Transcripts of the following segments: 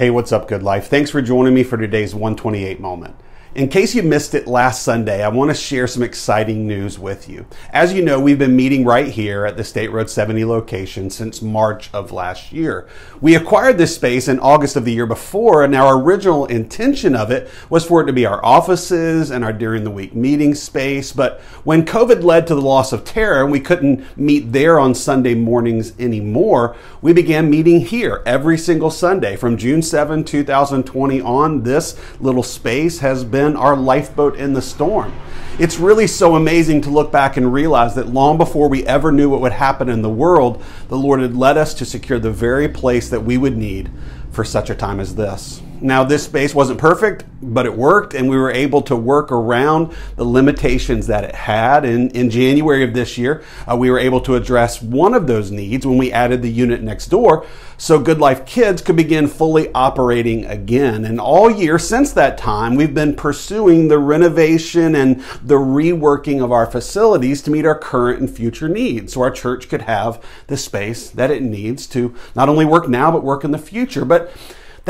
Hey, what's up, Good Life? Thanks for joining me for today's 128 moment. In case you missed it last Sunday, I want to share some exciting news with you. As you know, we've been meeting right here at the State Road 70 location since March of last year. We acquired this space in August of the year before, and our original intention of it was for it to be our offices and our during the week meeting space. But when COVID led to the loss of Tara and we couldn't meet there on Sunday mornings anymore, we began meeting here every single Sunday from June 7, 2020 on. This little space has been our lifeboat in the storm. It's really so amazing to look back and realize that long before we ever knew what would happen in the world, the Lord had led us to secure the very place that we would need for such a time as this. Now, this space wasn't perfect, but it worked, and we were able to work around the limitations that it had. And in January of this year, uh, we were able to address one of those needs when we added the unit next door so Good Life Kids could begin fully operating again. And all year since that time, we've been pursuing the renovation and the reworking of our facilities to meet our current and future needs so our church could have the space that it needs to not only work now, but work in the future. But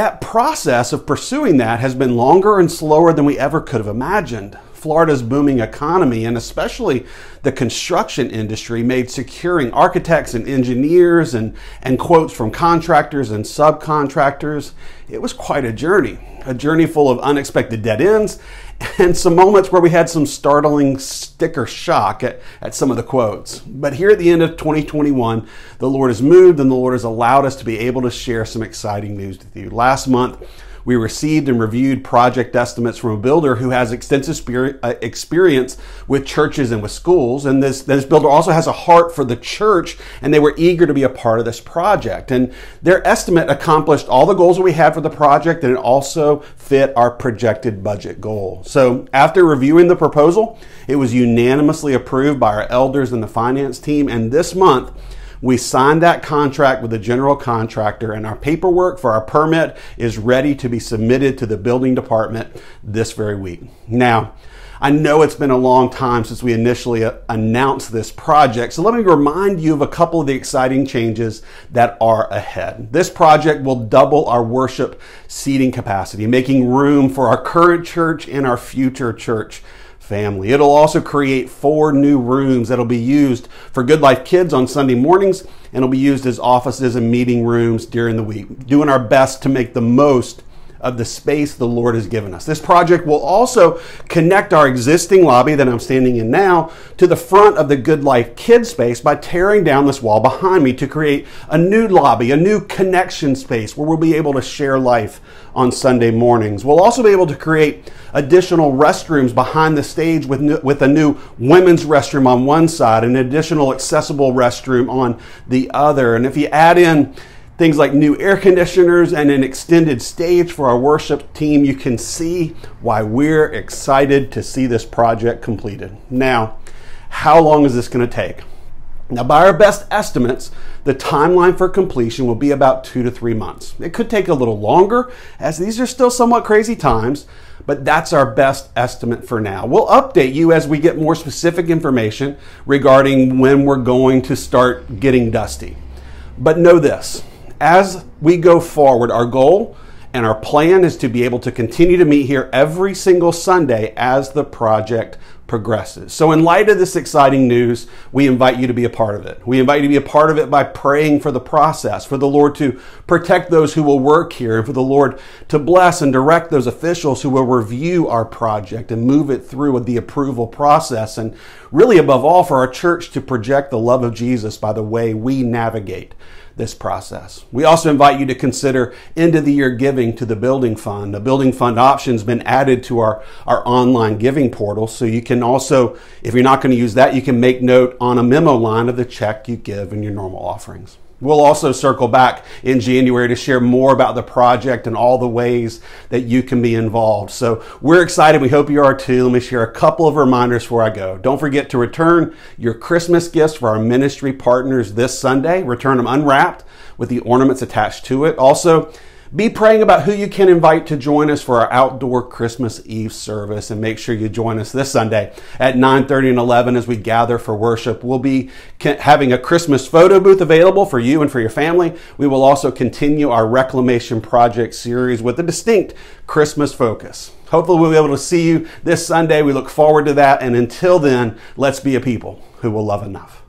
that process of pursuing that has been longer and slower than we ever could have imagined. Florida's booming economy and especially the construction industry made securing architects and engineers and, and quotes from contractors and subcontractors. It was quite a journey, a journey full of unexpected dead ends and some moments where we had some startling sticker shock at, at some of the quotes. But here at the end of 2021, the Lord has moved and the Lord has allowed us to be able to share some exciting news with you. Last month, we received and reviewed project estimates from a builder who has extensive uh, experience with churches and with schools. And this, this builder also has a heart for the church, and they were eager to be a part of this project. And their estimate accomplished all the goals that we had for the project, and it also fit our projected budget goal. So after reviewing the proposal, it was unanimously approved by our elders and the finance team. And this month, we signed that contract with the general contractor, and our paperwork for our permit is ready to be submitted to the building department this very week. Now, I know it's been a long time since we initially uh, announced this project, so let me remind you of a couple of the exciting changes that are ahead. This project will double our worship seating capacity, making room for our current church and our future church family. It'll also create four new rooms that'll be used for Good Life Kids on Sunday mornings and it'll be used as offices and meeting rooms during the week. Doing our best to make the most of the space the Lord has given us. This project will also connect our existing lobby that I'm standing in now to the front of the Good Life Kids space by tearing down this wall behind me to create a new lobby, a new connection space where we'll be able to share life on Sunday mornings. We'll also be able to create additional restrooms behind the stage with, new, with a new women's restroom on one side, an additional accessible restroom on the other. And if you add in things like new air conditioners and an extended stage for our worship team, you can see why we're excited to see this project completed. Now, how long is this going to take? Now, by our best estimates, the timeline for completion will be about two to three months. It could take a little longer, as these are still somewhat crazy times, but that's our best estimate for now. We'll update you as we get more specific information regarding when we're going to start getting dusty. But know this as we go forward, our goal and our plan is to be able to continue to meet here every single Sunday as the project progresses. So, in light of this exciting news, we invite you to be a part of it. We invite you to be a part of it by praying for the process, for the Lord to protect those who will work here, and for the Lord to bless and direct those officials who will review our project and move it through with the approval process. And really, above all, for our church to project the love of Jesus by the way we navigate this process. We also invite you to consider end of the year giving to the building fund. The building fund option has been added to our, our online giving portal. So you can also, if you're not going to use that, you can make note on a memo line of the check you give in your normal offerings. We'll also circle back in January to share more about the project and all the ways that you can be involved. So we're excited. We hope you are too. Let me share a couple of reminders before I go. Don't forget to return your Christmas gifts for our ministry partners this Sunday. Return them unwrapped with the ornaments attached to it. Also, Be praying about who you can invite to join us for our outdoor Christmas Eve service and make sure you join us this Sunday at 9:30 and 11 as we gather for worship. We'll be having a Christmas photo booth available for you and for your family. We will also continue our reclamation project series with a distinct Christmas focus. Hopefully we'll be able to see you this Sunday. We look forward to that and until then, let's be a people who will love enough.